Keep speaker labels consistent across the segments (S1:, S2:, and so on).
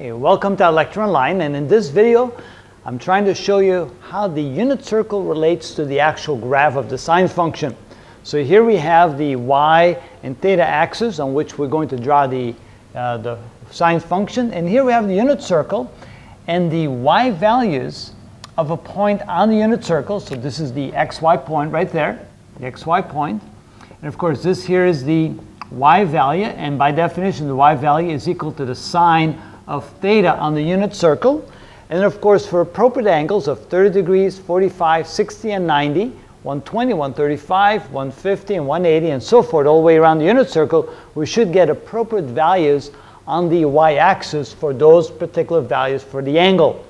S1: Hey, welcome to ilectureonline and in this video I'm trying to show you how the unit circle relates to the actual graph of the sine function. So here we have the y and theta axis on which we're going to draw the, uh, the sine function and here we have the unit circle and the y values of a point on the unit circle. So this is the xy point right there, the xy point. And of course this here is the y value and by definition the y value is equal to the sine of theta on the unit circle. And of course for appropriate angles of 30 degrees, 45, 60, and 90, 120, 135, 150, and 180, and so forth, all the way around the unit circle, we should get appropriate values on the y-axis for those particular values for the angle.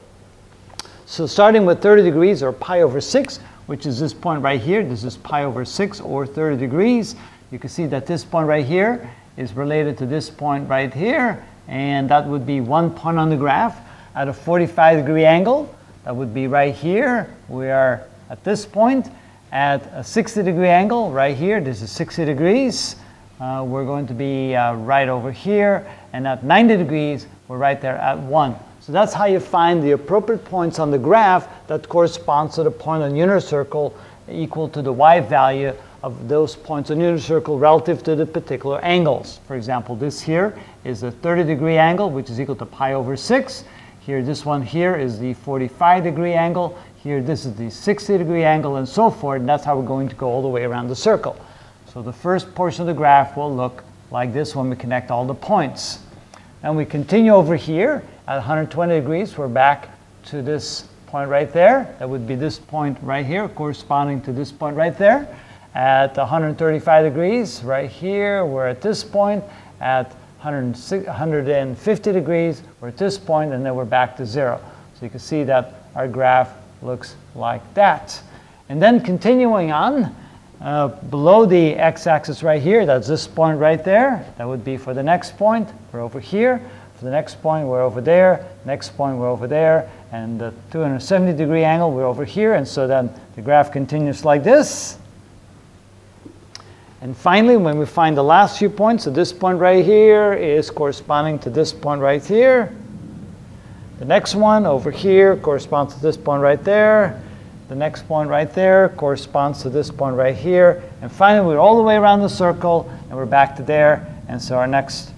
S1: So starting with 30 degrees, or pi over 6, which is this point right here, this is pi over 6, or 30 degrees, you can see that this point right here is related to this point right here, and that would be one point on the graph at a 45 degree angle. That would be right here. We are at this point at a 60 degree angle right here. This is 60 degrees. Uh, we're going to be uh, right over here. And at 90 degrees, we're right there at 1. So that's how you find the appropriate points on the graph that corresponds to the point on the unit circle equal to the y value of those points on the unit circle relative to the particular angles. For example, this here is a 30 degree angle, which is equal to pi over 6. Here, this one here is the 45 degree angle. Here, this is the 60 degree angle, and so forth. And that's how we're going to go all the way around the circle. So the first portion of the graph will look like this when we connect all the points. And we continue over here at 120 degrees. We're back to this point right there. That would be this point right here, corresponding to this point right there at 135 degrees. Right here, we're at this point at 150 degrees. We're at this point, and then we're back to zero. So you can see that our graph looks like that. And then continuing on, uh, below the x-axis right here, that's this point right there. That would be for the next point. We're over here. For the next point, we're over there. Next point, we're over there. And the 270 degree angle, we're over here. And so then the graph continues like this. And finally, when we find the last few points, so this point right here is corresponding to this point right here. The next one over here corresponds to this point right there. The next point right there corresponds to this point right here. And finally, we're all the way around the circle, and we're back to there. And so our next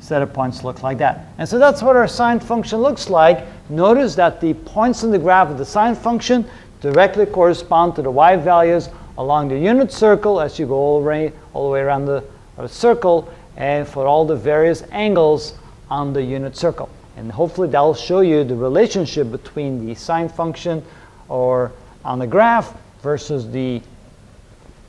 S1: set of points look like that. And so that's what our sine function looks like. Notice that the points in the graph of the sine function directly correspond to the y values along the unit circle as you go all the way, all the way around the circle and for all the various angles on the unit circle. And hopefully that'll show you the relationship between the sine function or on the graph versus the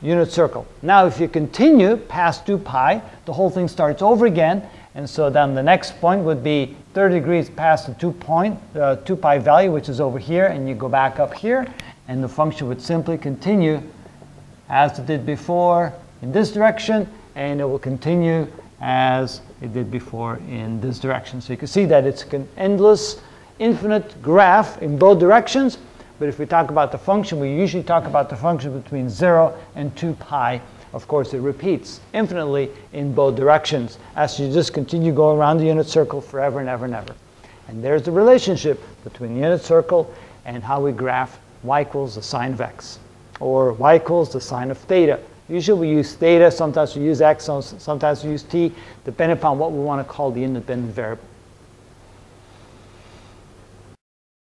S1: unit circle. Now if you continue past 2 pi, the whole thing starts over again. And so then the next point would be 30 degrees past the 2 point, uh, 2 pi value, which is over here, and you go back up here, and the function would simply continue as it did before in this direction, and it will continue as it did before in this direction. So you can see that it's an endless, infinite graph in both directions. But if we talk about the function, we usually talk about the function between 0 and 2 pi. Of course, it repeats infinitely in both directions as you just continue going around the unit circle forever and ever and ever. And there's the relationship between the unit circle and how we graph y equals the sine of x or y equals the sine of theta. Usually we use theta, sometimes we use x, sometimes we use t, depending upon what we want to call the independent variable.